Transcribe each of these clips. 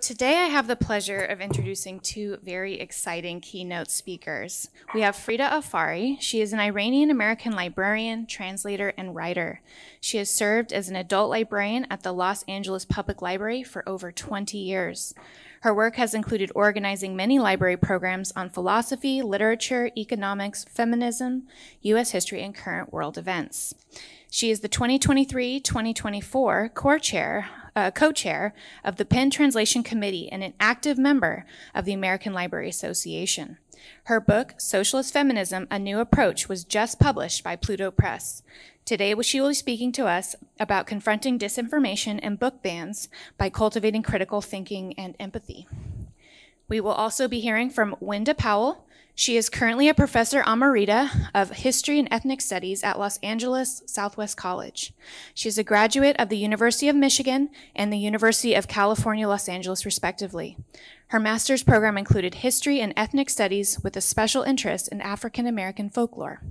Today, I have the pleasure of introducing two very exciting keynote speakers. We have Frieda Afary. She is an Iranian American librarian, translator, and writer. She has served as an adult librarian at the Los Angeles Public Library for over 20 years. Her work has included organizing many library programs on philosophy, literature, economics, feminism, U.S. history, and current world events. She is the 2023-2024 core chair uh, co-chair of the PEN Translation Committee and an active member of the American Library Association. Her book, Socialist Feminism, A New Approach, was just published by Pluto Press. Today, she will be speaking to us about confronting disinformation and book bans by cultivating critical thinking and empathy. We will also be hearing from Wenda Powell, she is currently a professor emerita of history and ethnic studies at Los Angeles Southwest College. She is a graduate of the University of Michigan and the University of California, Los Angeles, respectively. Her master's program included history and ethnic studies with a special interest in African American folklore.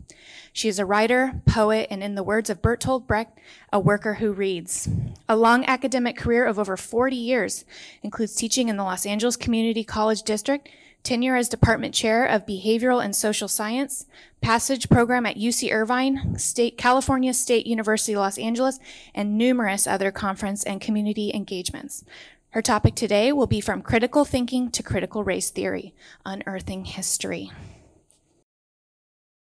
She is a writer, poet, and in the words of Bertolt Brecht, a worker who reads. A long academic career of over 40 years includes teaching in the Los Angeles Community College District tenure as Department Chair of Behavioral and Social Science, Passage Program at UC Irvine, State, California State University Los Angeles, and numerous other conference and community engagements. Her topic today will be From Critical Thinking to Critical Race Theory, Unearthing History.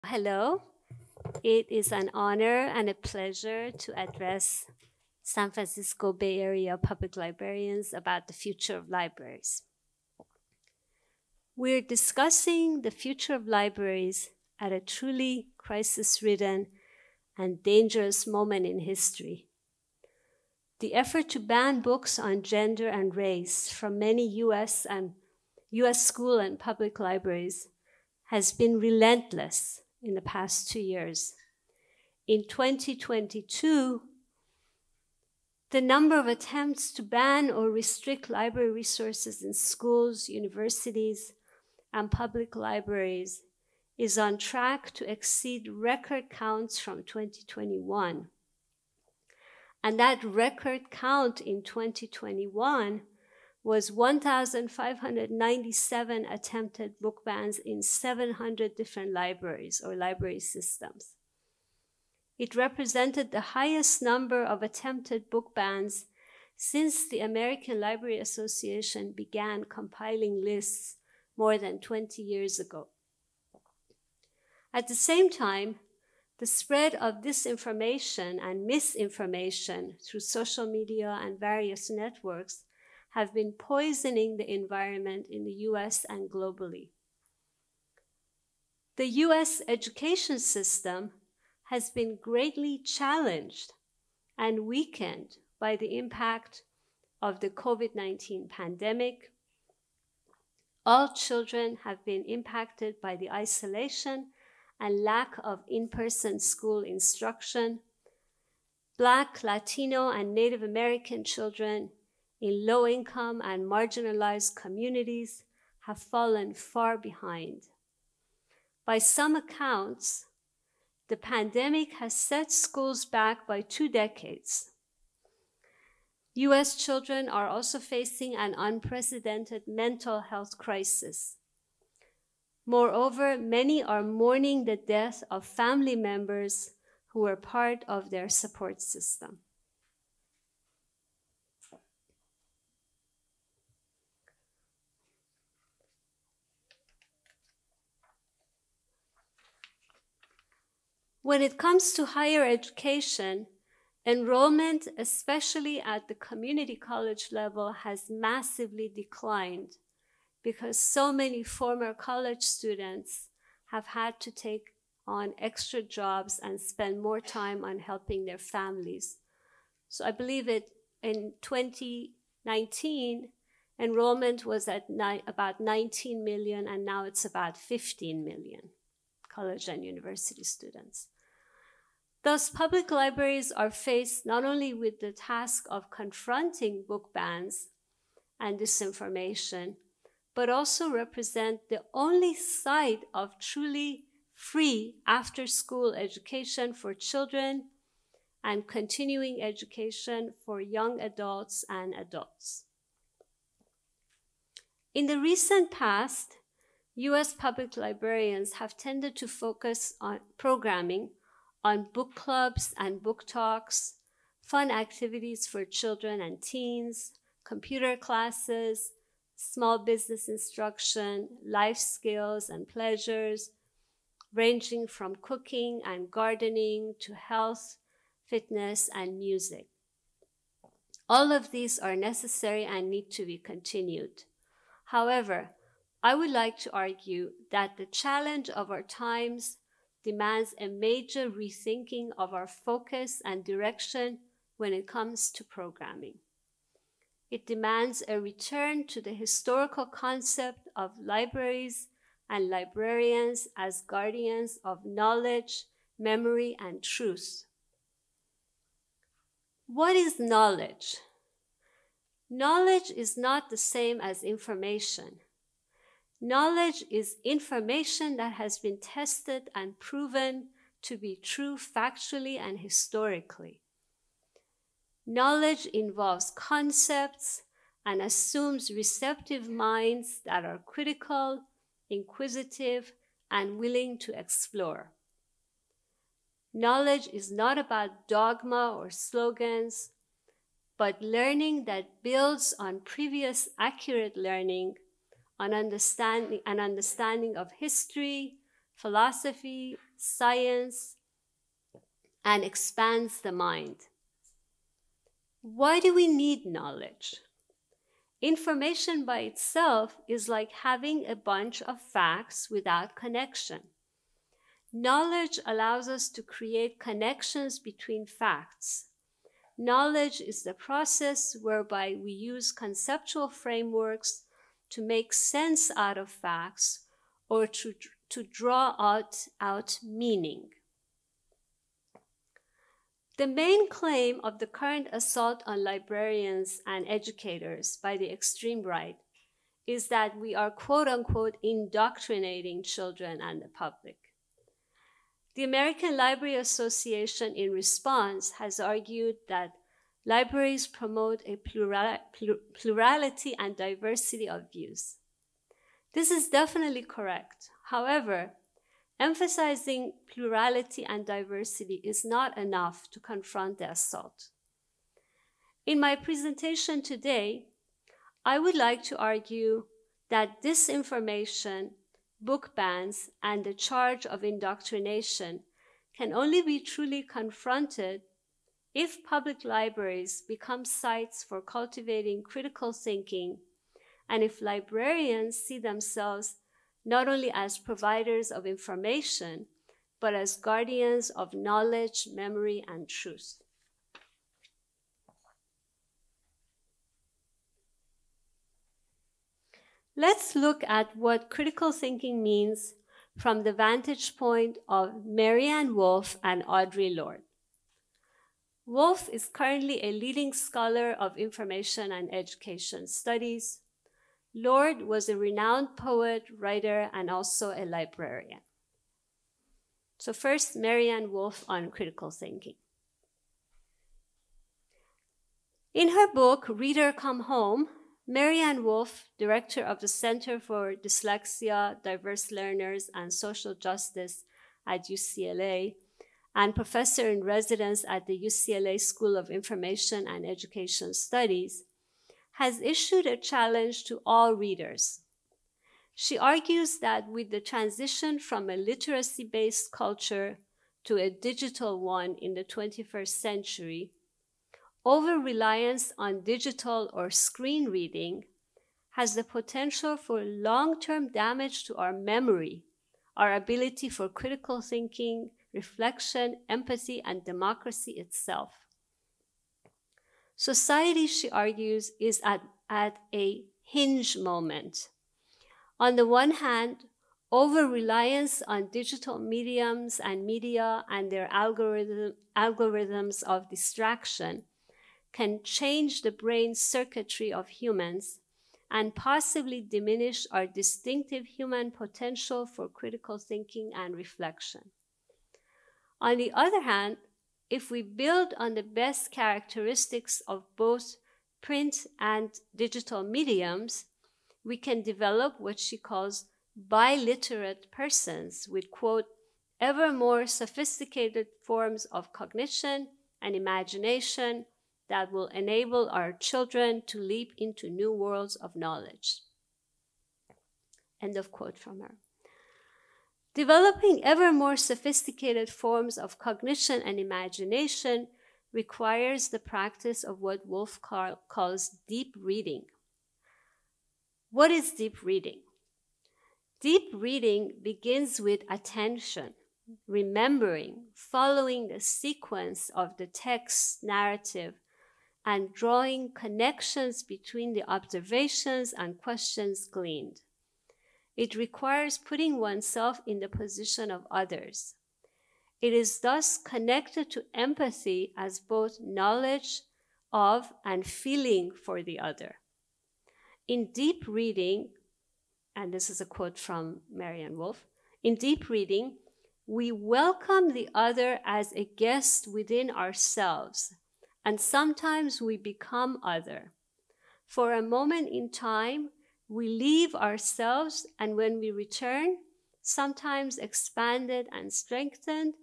Hello. It is an honor and a pleasure to address San Francisco Bay Area public librarians about the future of libraries. We're discussing the future of libraries at a truly crisis ridden and dangerous moment in history. The effort to ban books on gender and race from many US and US school and public libraries has been relentless in the past two years. In 2022, the number of attempts to ban or restrict library resources in schools, universities, and public libraries is on track to exceed record counts from 2021. And that record count in 2021 was 1,597 attempted book bans in 700 different libraries or library systems. It represented the highest number of attempted book bans since the American Library Association began compiling lists more than 20 years ago. At the same time, the spread of disinformation and misinformation through social media and various networks have been poisoning the environment in the US and globally. The US education system has been greatly challenged and weakened by the impact of the COVID 19 pandemic, all children have been impacted by the isolation and lack of in-person school instruction. Black, Latino, and Native American children in low-income and marginalized communities have fallen far behind. By some accounts, the pandemic has set schools back by two decades. US children are also facing an unprecedented mental health crisis. Moreover, many are mourning the death of family members who were part of their support system. When it comes to higher education, Enrollment, especially at the community college level, has massively declined because so many former college students have had to take on extra jobs and spend more time on helping their families. So I believe it in 2019, enrollment was at about 19 million, and now it's about 15 million college and university students. Thus, public libraries are faced not only with the task of confronting book bans and disinformation, but also represent the only site of truly free after school education for children and continuing education for young adults and adults. In the recent past, US public librarians have tended to focus on programming on book clubs and book talks, fun activities for children and teens, computer classes, small business instruction, life skills and pleasures, ranging from cooking and gardening to health, fitness, and music. All of these are necessary and need to be continued. However, I would like to argue that the challenge of our times demands a major rethinking of our focus and direction when it comes to programming. It demands a return to the historical concept of libraries and librarians as guardians of knowledge, memory, and truth. What is knowledge? Knowledge is not the same as information. Knowledge is information that has been tested and proven to be true factually and historically. Knowledge involves concepts and assumes receptive minds that are critical, inquisitive, and willing to explore. Knowledge is not about dogma or slogans, but learning that builds on previous accurate learning on understanding an understanding of history, philosophy, science, and expands the mind. Why do we need knowledge? Information by itself is like having a bunch of facts without connection. Knowledge allows us to create connections between facts. Knowledge is the process whereby we use conceptual frameworks to make sense out of facts or to, to draw out, out meaning. The main claim of the current assault on librarians and educators by the extreme right is that we are quote unquote indoctrinating children and the public. The American Library Association, in response, has argued that libraries promote a plurality and diversity of views. This is definitely correct. However, emphasizing plurality and diversity is not enough to confront the assault. In my presentation today, I would like to argue that disinformation, book bans, and the charge of indoctrination can only be truly confronted if public libraries become sites for cultivating critical thinking, and if librarians see themselves not only as providers of information, but as guardians of knowledge, memory, and truth. Let's look at what critical thinking means from the vantage point of Maryanne Wolf and Audre Lorde. Wolf is currently a leading scholar of information and education studies. Lorde was a renowned poet, writer, and also a librarian. So, first, Maryanne Wolf on critical thinking. In her book, Reader Come Home, Maryanne Wolf, director of the Center for Dyslexia, Diverse Learners, and Social Justice at UCLA, and professor in residence at the UCLA School of Information and Education Studies, has issued a challenge to all readers. She argues that with the transition from a literacy based culture to a digital one in the 21st century, over reliance on digital or screen reading has the potential for long term damage to our memory, our ability for critical thinking, reflection, empathy, and democracy itself. Society, she argues, is at, at a hinge moment. On the one hand, over reliance on digital mediums and media and their algorithm, algorithms of distraction can change the brain circuitry of humans and possibly diminish our distinctive human potential for critical thinking and reflection. On the other hand, if we build on the best characteristics of both print and digital mediums, we can develop what she calls biliterate persons with, quote, ever more sophisticated forms of cognition and imagination that will enable our children to leap into new worlds of knowledge. End of quote from her. Developing ever more sophisticated forms of cognition and imagination requires the practice of what Wolf calls deep reading. What is deep reading? Deep reading begins with attention, remembering, following the sequence of the text narrative, and drawing connections between the observations and questions gleaned. It requires putting oneself in the position of others. It is thus connected to empathy as both knowledge of and feeling for the other. In deep reading, and this is a quote from Maryanne Wolf, in deep reading, we welcome the other as a guest within ourselves, and sometimes we become other. For a moment in time, we leave ourselves, and when we return, sometimes expanded and strengthened,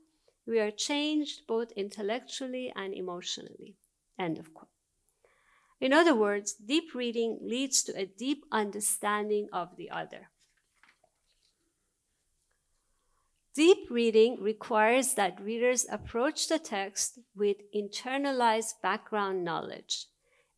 we are changed both intellectually and emotionally. End of quote. In other words, deep reading leads to a deep understanding of the other. Deep reading requires that readers approach the text with internalized background knowledge,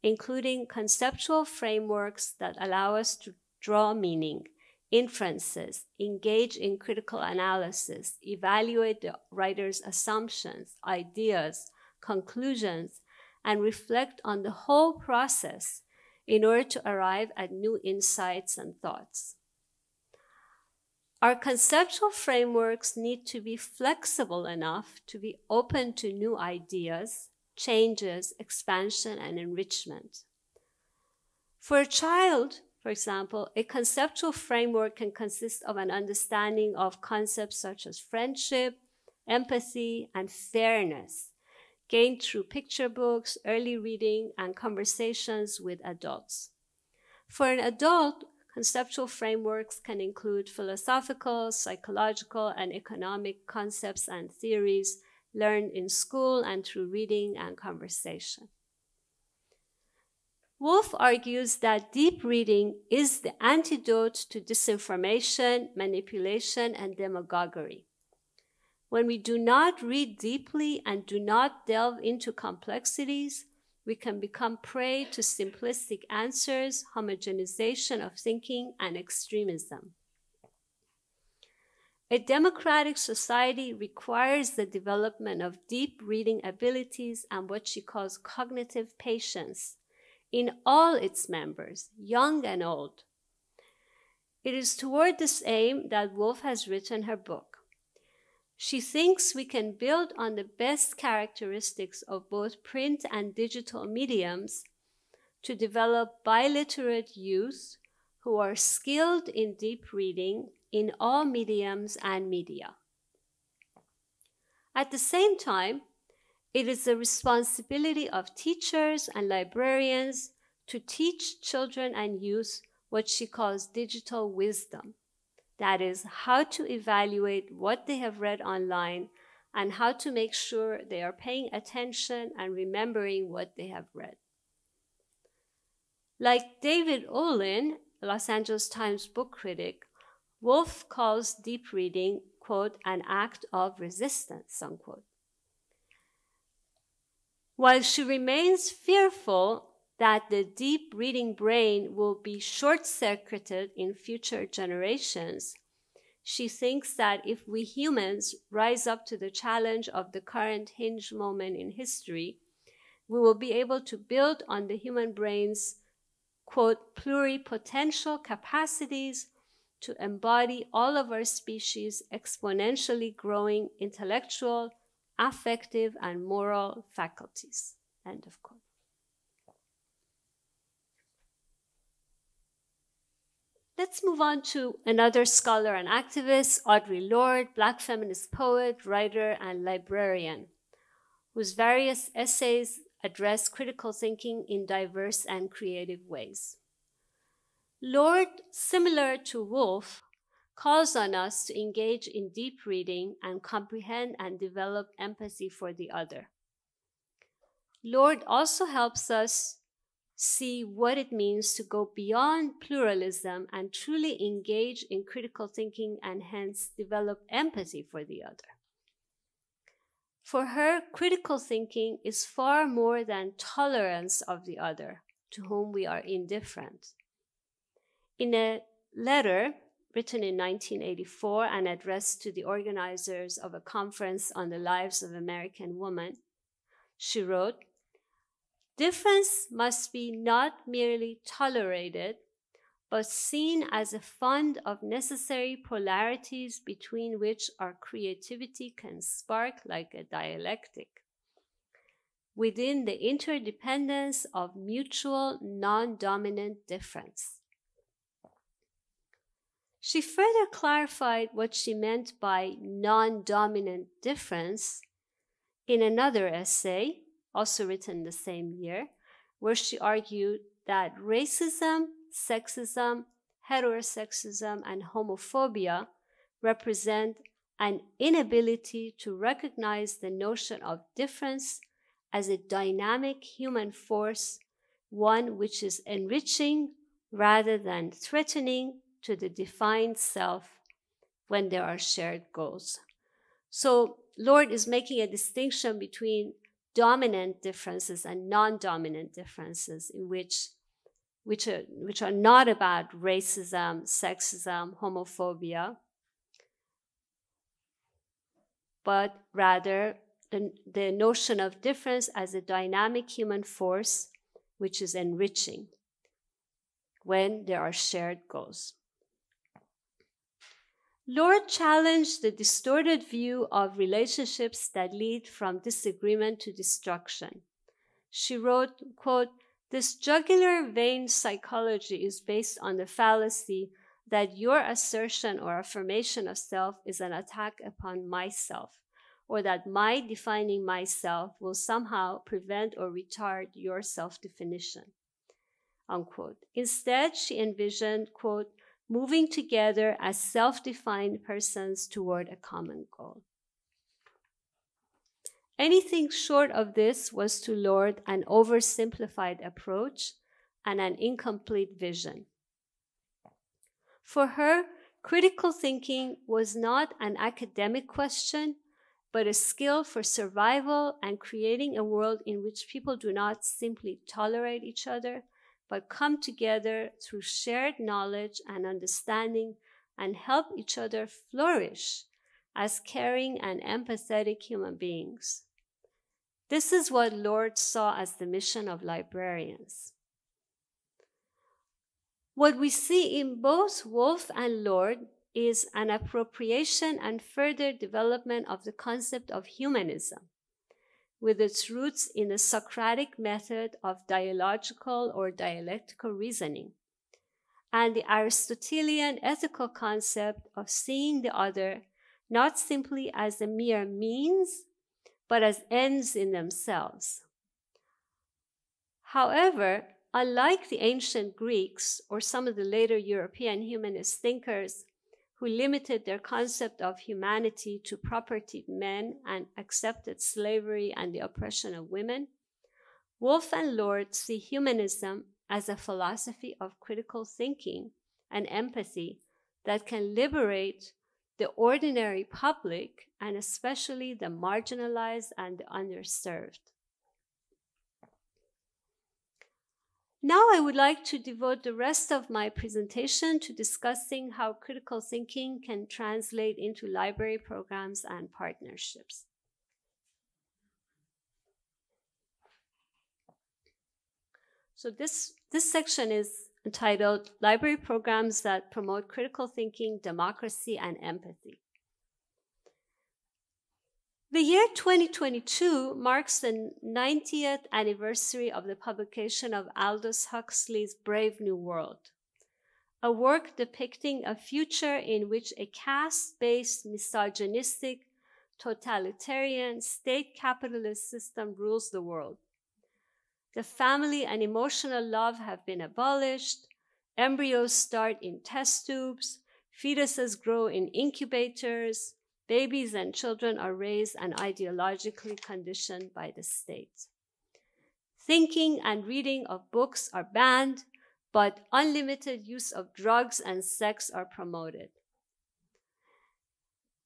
including conceptual frameworks that allow us to draw meaning, inferences, engage in critical analysis, evaluate the writer's assumptions, ideas, conclusions, and reflect on the whole process in order to arrive at new insights and thoughts. Our conceptual frameworks need to be flexible enough to be open to new ideas, changes, expansion, and enrichment. For a child, for example, a conceptual framework can consist of an understanding of concepts such as friendship, empathy, and fairness, gained through picture books, early reading, and conversations with adults. For an adult, conceptual frameworks can include philosophical, psychological, and economic concepts and theories learned in school and through reading and conversation. Wolf argues that deep reading is the antidote to disinformation, manipulation, and demagoguery. When we do not read deeply and do not delve into complexities, we can become prey to simplistic answers, homogenization of thinking, and extremism. A democratic society requires the development of deep reading abilities and what she calls cognitive patience in all its members, young and old. It is toward this aim that Wolf has written her book. She thinks we can build on the best characteristics of both print and digital mediums to develop biliterate youth who are skilled in deep reading in all mediums and media. At the same time, it is the responsibility of teachers and librarians to teach children and youth what she calls digital wisdom. That is, how to evaluate what they have read online and how to make sure they are paying attention and remembering what they have read. Like David Ulin, Los Angeles Times book critic, Wolf calls deep reading, quote, an act of resistance, unquote. While she remains fearful that the deep reading brain will be short circuited in future generations, she thinks that if we humans rise up to the challenge of the current hinge moment in history, we will be able to build on the human brain's, quote, pluripotential capacities to embody all of our species' exponentially growing intellectual, affective, and moral faculties. End of quote. Let's move on to another scholar and activist, Audre Lorde, Black feminist poet, writer, and librarian, whose various essays address critical thinking in diverse and creative ways. Lorde, similar to Wolf, calls on us to engage in deep reading and comprehend and develop empathy for the other. Lorde also helps us see what it means to go beyond pluralism and truly engage in critical thinking and hence develop empathy for the other. For her, critical thinking is far more than tolerance of the other to whom we are indifferent. In a letter written in 1984 and addressed to the organizers of a conference on the lives of American women, she wrote, Difference must be not merely tolerated, but seen as a fund of necessary polarities between which our creativity can spark like a dialectic. Within the interdependence of mutual non dominant difference. She further clarified what she meant by non dominant difference in another essay also written the same year, where she argued that racism, sexism, heterosexism, and homophobia represent an inability to recognize the notion of difference as a dynamic human force, one which is enriching rather than threatening to the defined self when there are shared goals. So, Lorde is making a distinction between dominant differences and non-dominant differences in which which are, which are not about racism, sexism, homophobia, but rather the, the notion of difference as a dynamic human force which is enriching when there are shared goals. Lorde challenged the distorted view of relationships that lead from disagreement to destruction. She wrote, quote, this jugular vein psychology is based on the fallacy that your assertion or affirmation of self is an attack upon myself, or that my defining myself will somehow prevent or retard your self definition. Unquote. Instead, she envisioned, quote, moving together as self defined persons toward a common goal. Anything short of this was to Lorde an oversimplified approach and an incomplete vision. For her, critical thinking was not an academic question, but a skill for survival and creating a world in which people do not simply tolerate each other, but come together through shared knowledge and understanding and help each other flourish as caring and empathetic human beings. This is what Lorde saw as the mission of librarians. What we see in both Wolf and Lorde is an appropriation and further development of the concept of humanism with its roots in the Socratic method of dialogical or dialectical reasoning, and the Aristotelian ethical concept of seeing the other not simply as a mere means, but as ends in themselves. However, unlike the ancient Greeks or some of the later European humanist thinkers who limited their concept of humanity to propertied men and accepted slavery and the oppression of women, Wolf and Lorde see humanism as a philosophy of critical thinking and empathy that can liberate the ordinary public and especially the marginalized and the underserved. Now I would like to devote the rest of my presentation to discussing how critical thinking can translate into library programs and partnerships. So this, this section is entitled Library Programs that Promote Critical Thinking, Democracy, and Empathy. The year 2022 marks the 90th anniversary of the publication of Aldous Huxley's Brave New World, a work depicting a future in which a caste based, misogynistic, totalitarian, state capitalist system rules the world. The family and emotional love have been abolished. embryos start in test tubes, fetuses grow in incubators, babies and children are raised and ideologically conditioned by the state. Thinking and reading of books are banned, but unlimited use of drugs and sex are promoted.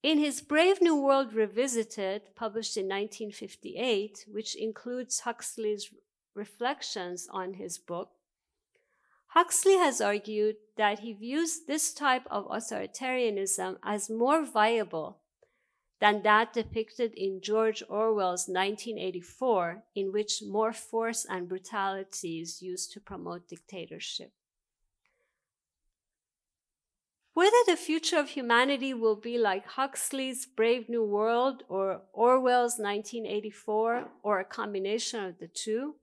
In his Brave New World Revisited, published in 1958, which includes Huxley's reflections on his book, Huxley has argued that he views this type of authoritarianism as more viable than that depicted in George Orwell's 1984, in which more force and brutality is used to promote dictatorship. Whether the future of humanity will be like Huxley's Brave New World or Orwell's 1984 or a combination of the two,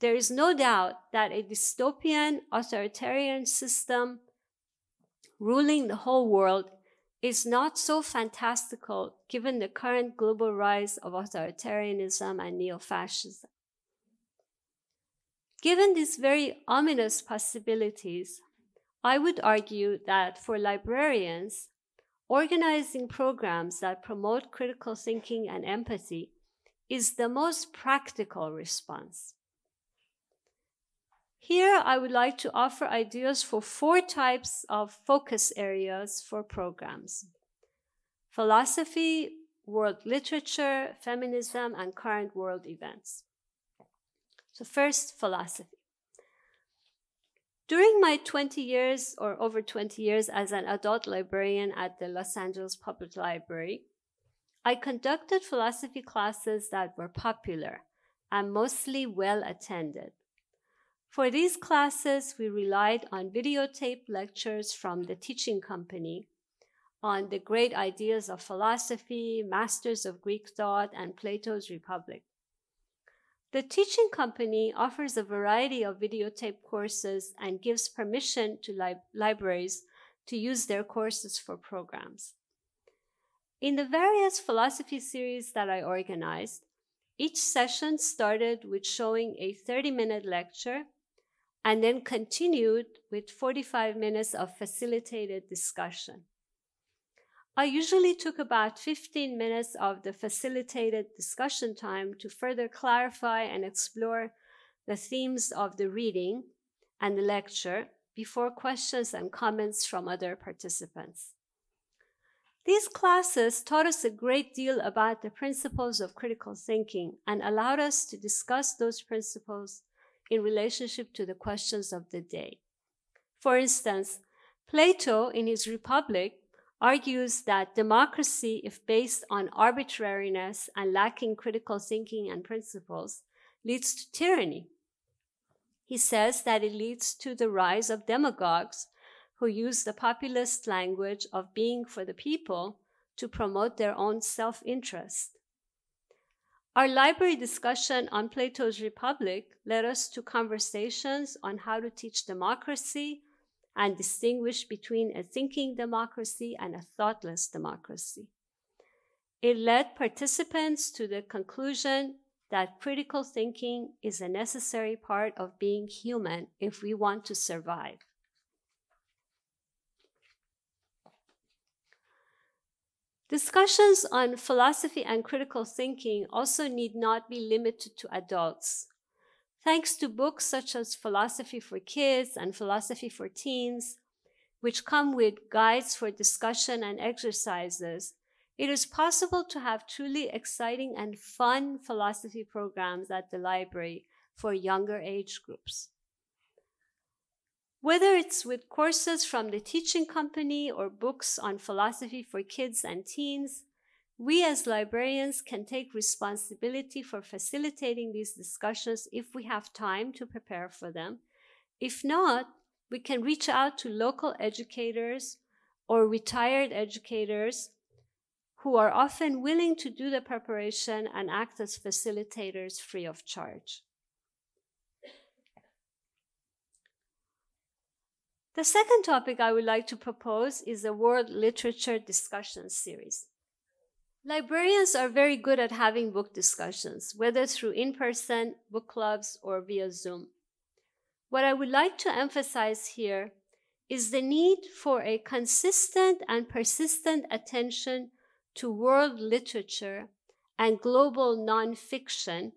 there is no doubt that a dystopian authoritarian system ruling the whole world is not so fantastical given the current global rise of authoritarianism and neo fascism. Given these very ominous possibilities, I would argue that for librarians, organizing programs that promote critical thinking and empathy is the most practical response. Here, I would like to offer ideas for four types of focus areas for programs philosophy, world literature, feminism, and current world events. So, first, philosophy. During my 20 years or over 20 years as an adult librarian at the Los Angeles Public Library, I conducted philosophy classes that were popular and mostly well attended. For these classes, we relied on videotape lectures from the teaching company on the great ideas of philosophy, masters of Greek thought, and Plato's Republic. The teaching company offers a variety of videotape courses and gives permission to li- libraries to use their courses for programs. In the various philosophy series that I organized, each session started with showing a 30 minute lecture and then continued with 45 minutes of facilitated discussion. I usually took about 15 minutes of the facilitated discussion time to further clarify and explore the themes of the reading and the lecture before questions and comments from other participants. These classes taught us a great deal about the principles of critical thinking and allowed us to discuss those principles in relationship to the questions of the day. For instance, Plato in his Republic argues that democracy, if based on arbitrariness and lacking critical thinking and principles, leads to tyranny. He says that it leads to the rise of demagogues who use the populist language of being for the people to promote their own self interest. Our library discussion on Plato's Republic led us to conversations on how to teach democracy and distinguish between a thinking democracy and a thoughtless democracy. It led participants to the conclusion that critical thinking is a necessary part of being human if we want to survive. Discussions on philosophy and critical thinking also need not be limited to adults. Thanks to books such as Philosophy for Kids and Philosophy for Teens, which come with guides for discussion and exercises, it is possible to have truly exciting and fun philosophy programs at the library for younger age groups. Whether it's with courses from the teaching company or books on philosophy for kids and teens, we as librarians can take responsibility for facilitating these discussions if we have time to prepare for them. If not, we can reach out to local educators or retired educators who are often willing to do the preparation and act as facilitators free of charge. The second topic I would like to propose is a world literature discussion series. Librarians are very good at having book discussions, whether through in person book clubs or via Zoom. What I would like to emphasize here is the need for a consistent and persistent attention to world literature and global nonfiction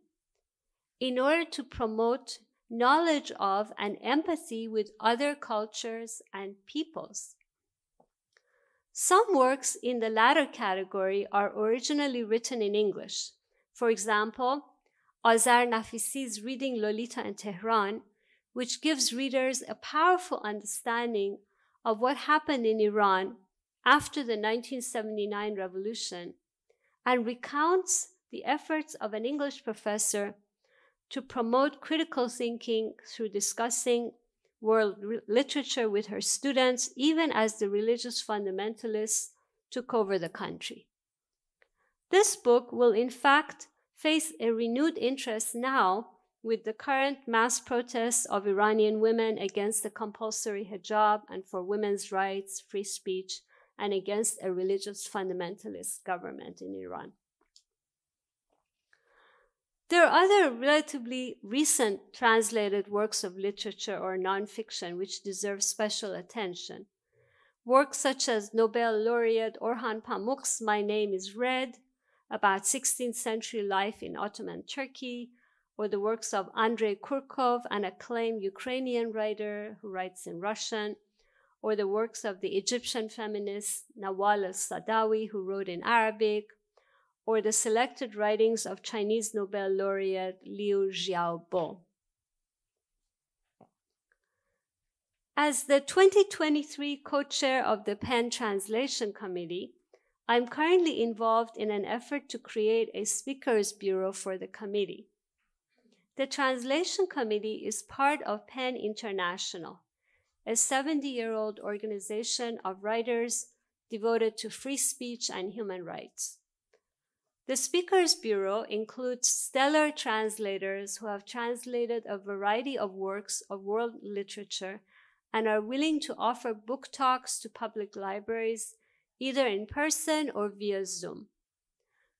in order to promote knowledge of and empathy with other cultures and peoples. Some works in the latter category are originally written in English. For example, Azar Nafisi's Reading Lolita in Tehran, which gives readers a powerful understanding of what happened in Iran after the 1979 revolution and recounts the efforts of an English professor to promote critical thinking through discussing world literature with her students, even as the religious fundamentalists took over the country. This book will, in fact, face a renewed interest now with the current mass protests of Iranian women against the compulsory hijab and for women's rights, free speech, and against a religious fundamentalist government in Iran. There are other relatively recent translated works of literature or nonfiction which deserve special attention. Works such as Nobel laureate Orhan Pamuk's My Name is Red, about 16th century life in Ottoman Turkey, or the works of Andrei Kurkov, an acclaimed Ukrainian writer who writes in Russian, or the works of the Egyptian feminist Nawal al-Saadawi, who wrote in Arabic, or the selected writings of Chinese Nobel laureate Liu Xiaobo. As the 2023 co-chair of the PEN Translation Committee, I'm currently involved in an effort to create a speakers bureau for the committee. The Translation Committee is part of PEN International, a 70 year old organization of writers devoted to free speech and human rights. The Speakers Bureau includes stellar translators who have translated a variety of works of world literature and are willing to offer book talks to public libraries, either in person or via Zoom.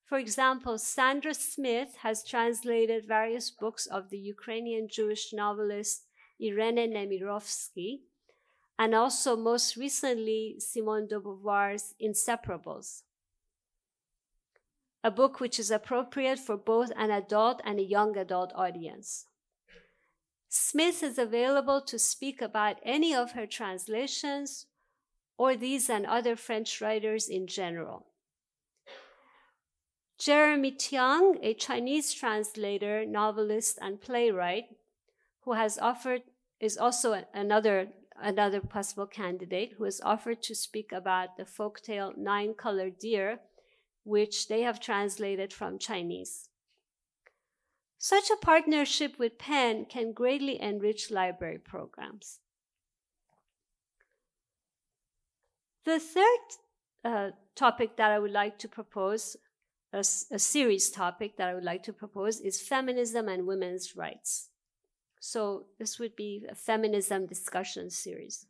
For example, Sandra Smith has translated various books of the Ukrainian Jewish novelist Irene Nemirovsky, and also most recently Simone de Beauvoir's Inseparables, a book which is appropriate for both an adult and a young adult audience. Smith is available to speak about any of her translations or these and other French writers in general. Jeremy Tiang, a Chinese translator, novelist, and playwright, who has offered, is also another another possible candidate who has offered to speak about the folktale Nine Colored Deer, which they have translated from Chinese. Such a partnership with PEN can greatly enrich library programs. The third uh, topic that I would like to propose, a, a series topic that I would like to propose, is feminism and women's rights. So this would be a feminism discussion series.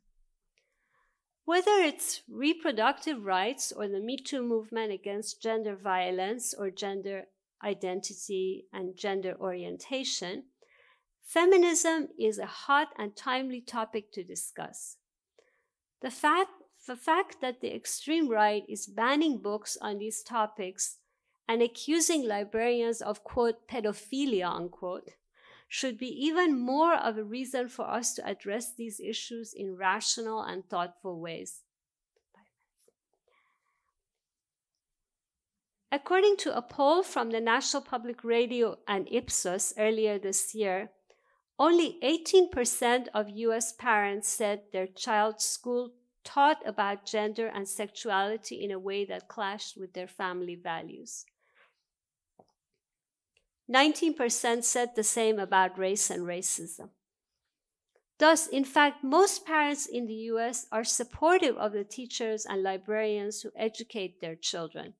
Whether it's reproductive rights or the Me Too movement against gender violence or gender identity and gender orientation, feminism is a hot and timely topic to discuss. The fact, the fact that the extreme right is banning books on these topics and accusing librarians of, quote, pedophilia, unquote, should be even more of a reason for us to address these issues in rational and thoughtful ways. According to a poll from the National Public Radio and Ipsos earlier this year, only 18% of US parents said their child's school taught about gender and sexuality in a way that clashed with their family values. 19% said the same about race and racism. Thus, in fact, most parents in the US are supportive of the teachers and librarians who educate their children.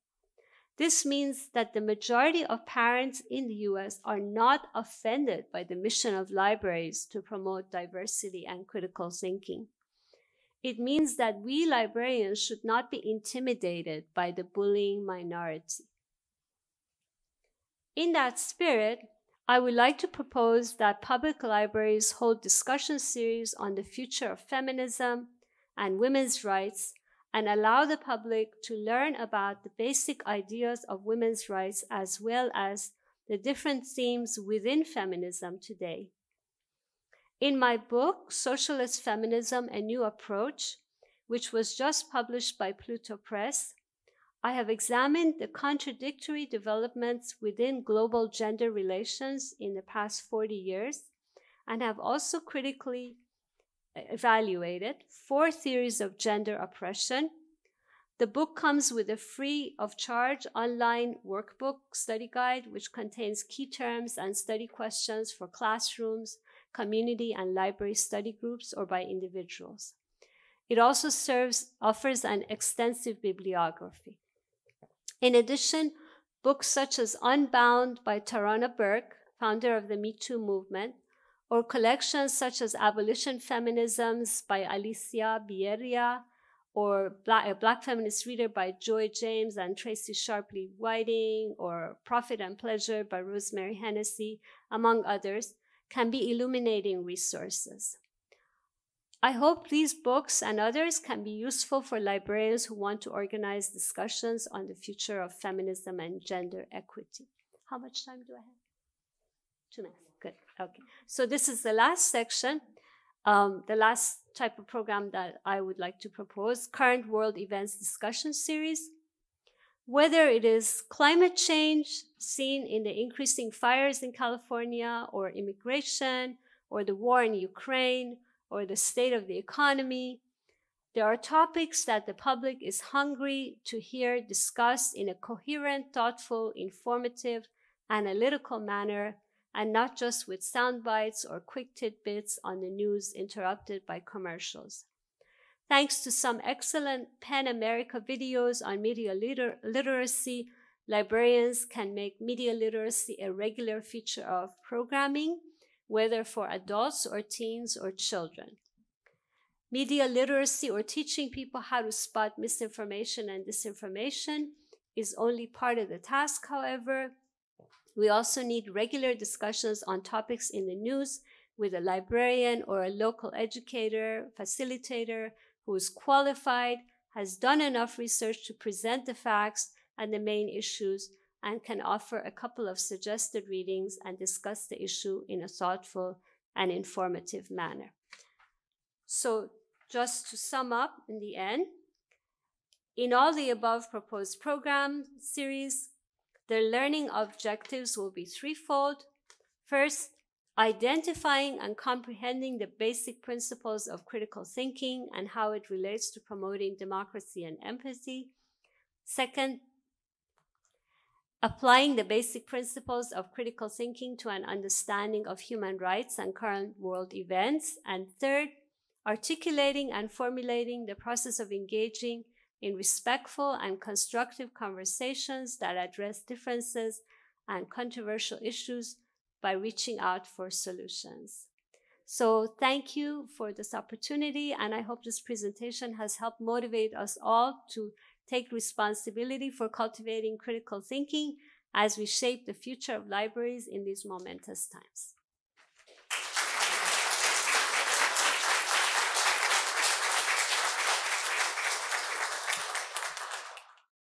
This means that the majority of parents in the US are not offended by the mission of libraries to promote diversity and critical thinking. It means that we librarians should not be intimidated by the bullying minority. In that spirit, I would like to propose that public libraries hold discussion series on the future of feminism and women's rights and allow the public to learn about the basic ideas of women's rights as well as the different themes within feminism today. In my book, Socialist Feminism A New Approach, which was just published by Pluto Press, I have examined the contradictory developments within global gender relations in the past 40 years and have also critically uh, evaluated four theories of gender oppression. The book comes with a free of charge online workbook study guide, which contains key terms and study questions for classrooms, community, and library study groups or by individuals. It also serves, offers an extensive bibliography. In addition, books such as Unbound by Tarana Burke, founder of the Me Too movement, or collections such as Abolition Feminisms by Alicia Bierria, or Black, a Black Feminist Reader by Joy James and Tracy Sharpley Whiting, or Profit and Pleasure by Rosemary Hennessy, among others, can be illuminating resources. I hope these books and others can be useful for librarians who want to organize discussions on the future of feminism and gender equity. How much time do I have? Two minutes. Good. Okay. So this is the last section, um, the last type of program that I would like to propose, current world events discussion series. Whether it is climate change seen in the increasing fires in California or immigration or the war in Ukraine or the state of the economy. There are topics that the public is hungry to hear discussed in a coherent, thoughtful, informative, analytical manner, and not just with sound bites or quick tidbits on the news interrupted by commercials. Thanks to some excellent PEN America videos on media liter literacy, librarians can make media literacy a regular feature of programming whether for adults or teens or children. Media literacy or teaching people how to spot misinformation and disinformation is only part of the task, however. We also need regular discussions on topics in the news with a librarian or a local educator, facilitator who is qualified, has done enough research to present the facts and the main issues, and can offer a couple of suggested readings and discuss the issue in a thoughtful and informative manner. So, just to sum up in the end, in all the above proposed program series, the learning objectives will be threefold. First, identifying and comprehending the basic principles of critical thinking and how it relates to promoting democracy and empathy. Second, applying the basic principles of critical thinking to an understanding of human rights and current world events. And third, articulating and formulating the process of engaging in respectful and constructive conversations that address differences and controversial issues by reaching out for solutions. So thank you for this opportunity, and I hope this presentation has helped motivate us all to take responsibility for cultivating critical thinking as we shape the future of libraries in these momentous times.